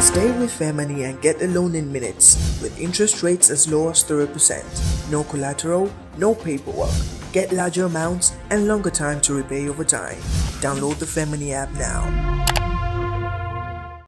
Stay with FairMoney and get a loan in minutes with interest rates as low as 3%. No collateral, no paperwork. Get larger amounts and longer time to repay over time. Download the FairMoney app now.